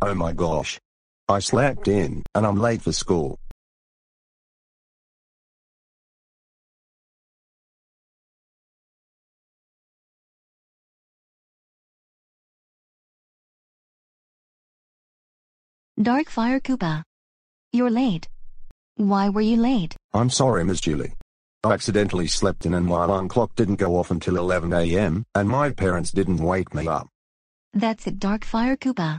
Oh my gosh. I slept in, and I'm late for school. Darkfire Koopa. You're late. Why were you late? I'm sorry, Miss Julie. I accidentally slept in and my alarm clock didn't go off until 11 a.m., and my parents didn't wake me up. That's it, Darkfire Koopa.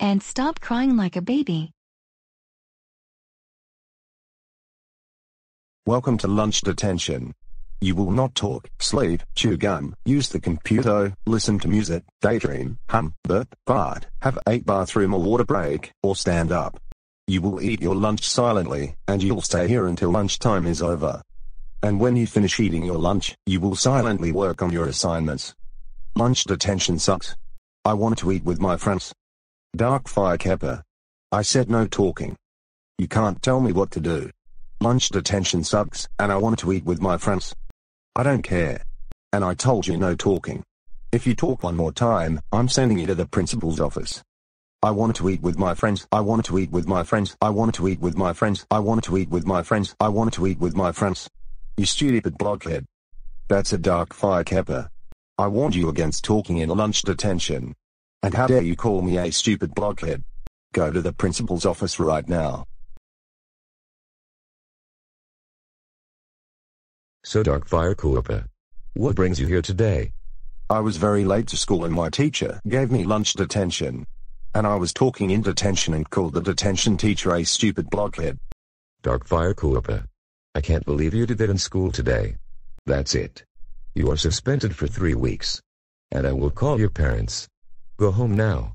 And stop crying like a baby. Welcome to lunch detention. You will not talk, sleep, chew gum, use the computer, listen to music, daydream, hum, burp, fart, have a bathroom or water break, or stand up. You will eat your lunch silently, and you'll stay here until lunchtime is over. And when you finish eating your lunch, you will silently work on your assignments. Lunch detention sucks. I want to eat with my friends. Dark fire Koopa. I said no talking. You can't tell me what to do. Lunch detention sucks, and I want to eat with my friends. I don't care. And I told you no talking. If you talk one more time, I'm sending you to the principal's office. I want to eat with my friends. I want to eat with my friends. I want to eat with my friends. I want to eat with my friends. I want to eat with my friends. You stupid blockhead. That's a dark fire Koopa. I warned you against talking in lunch detention. And how dare you call me a stupid blockhead? Go to the principal's office right now. So Darkfire Koopa. What brings you here today? I was very late to school and my teacher gave me lunch detention. And I was talking in detention and called the detention teacher a stupid blockhead. Darkfire Koopa. I can't believe you did that in school today. That's it. You are suspended for three weeks. And I will call your parents. Go home now.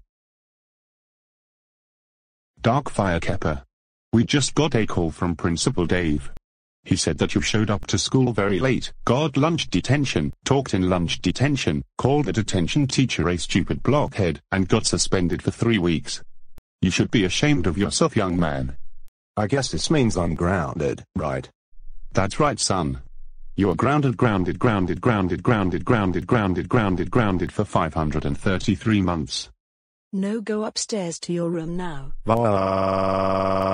Darkfire Koopa. We just got a call from Principal Dave. He said that you showed up to school very late, got lunch detention, talked in lunch detention, called the detention teacher a stupid blockhead, and got suspended for three weeks. You should be ashamed of yourself, young man. I guess this means I'm grounded, right? That's right, son. You are grounded, grounded, grounded, grounded, grounded, grounded, grounded, grounded, grounded for 533 months. No, go upstairs to your room now. Ah.